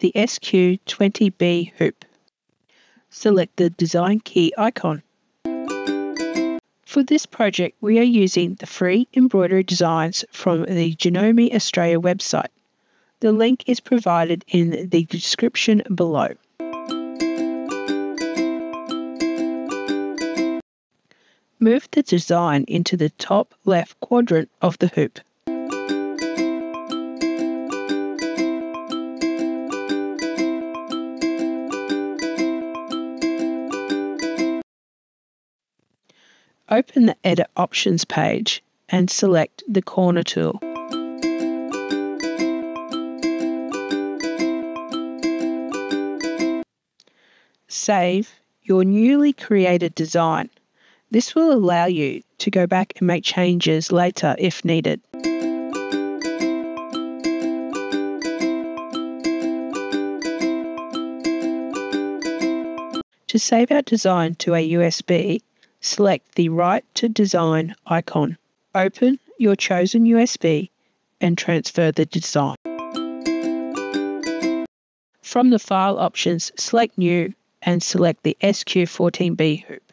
the SQ20B hoop. Select the design key icon. For this project, we are using the free embroidery designs from the Janome Australia website. The link is provided in the description below. Move the design into the top left quadrant of the hoop. Open the Edit Options page and select the Corner tool. Save your newly created design. This will allow you to go back and make changes later if needed. To save our design to a USB, select the Write to Design icon. Open your chosen USB and transfer the design. From the File options, select New and select the SQ14B hoop.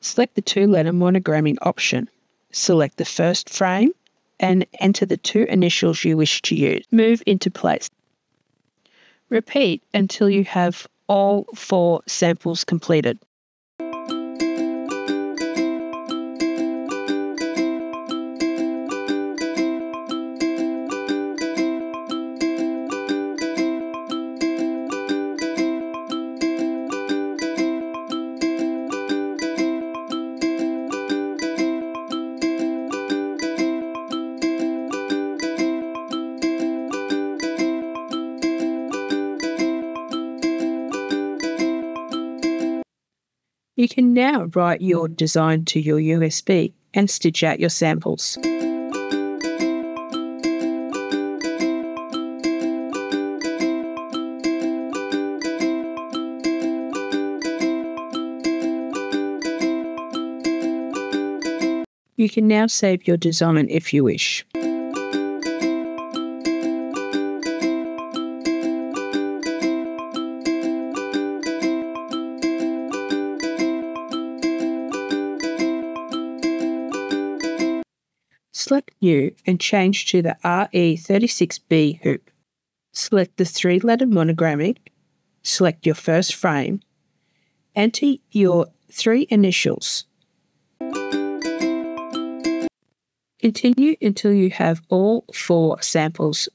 Select the two-letter monogramming option. Select the first frame and enter the two initials you wish to use. Move into place. Repeat until you have all four samples completed. You can now write your mm. design to your USB and stitch out your samples. You can now save your design if you wish. Select New and change to the RE36B hoop. Select the three letter monogramming, select your first frame, enter your three initials. Continue until you have all four samples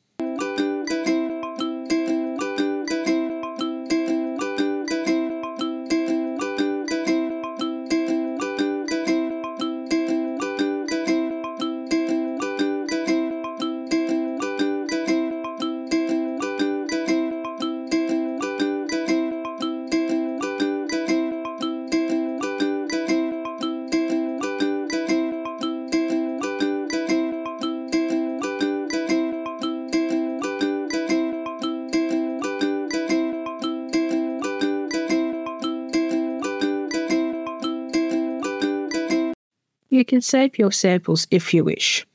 You can save your samples if you wish.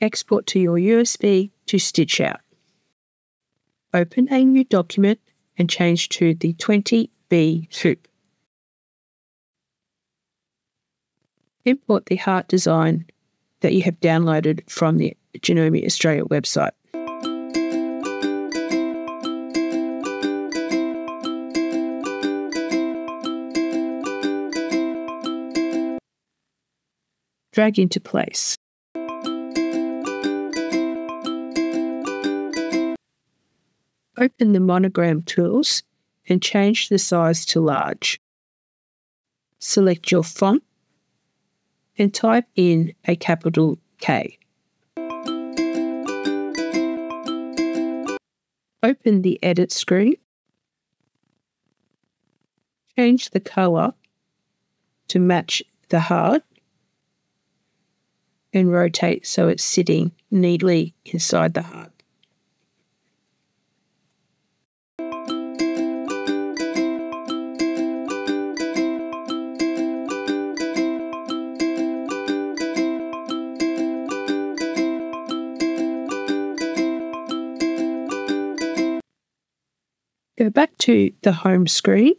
Export to your USB to stitch out. Open a new document and change to the 20B hoop. Import the heart design that you have downloaded from the Janome Australia website. Drag into place. Open the monogram tools and change the size to large. Select your font and type in a capital K. Open the edit screen. Change the colour to match the heart and rotate so it's sitting neatly inside the heart. Go back to the home screen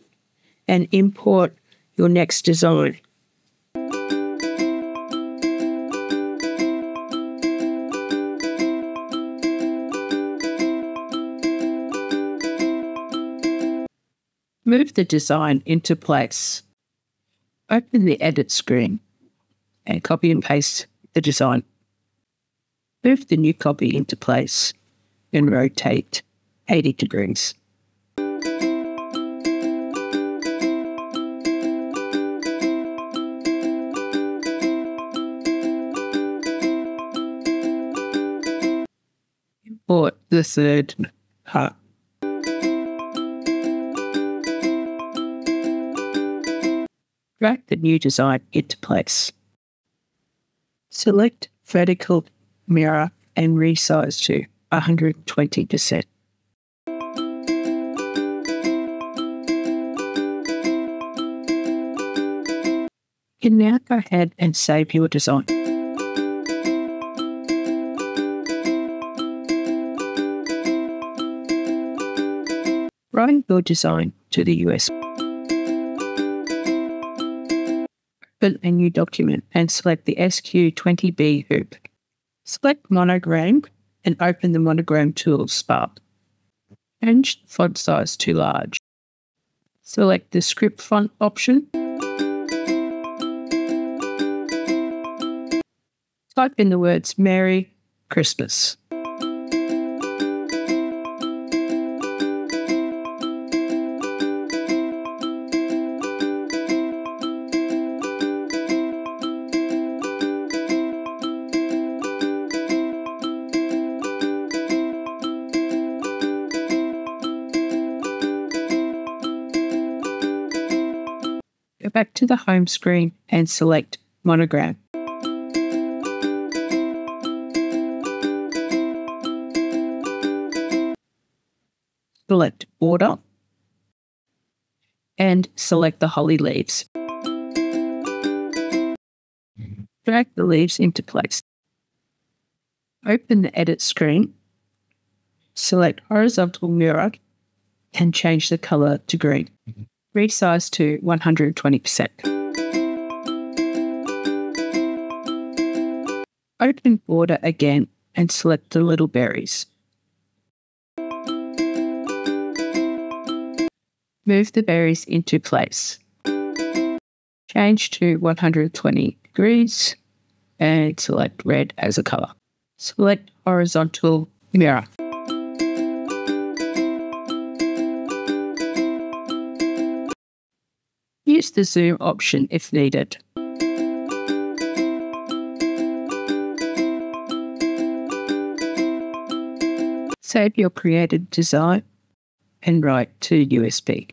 and import your next design. Move the design into place. Open the edit screen and copy and paste the design. Move the new copy into place and rotate 80 degrees. The third part. Drag the new design into place. Select vertical mirror and resize to 120%. You can now go ahead and save your design. Write your design to the US. Open a new document and select the SQ20B hoop. Select monogram and open the monogram tools bar. Change font size to large. Select the script font option. Type in the words Merry Christmas. Back to the home screen and select Monogram. Select border and select the holly leaves. Drag the leaves into place. Open the edit screen, select horizontal mirror and change the color to green resize to 120%. Open border again and select the little berries. Move the berries into place. Change to 120 degrees and select red as a color. Select horizontal mirror. Use the zoom option if needed. Save your created design and write to USB.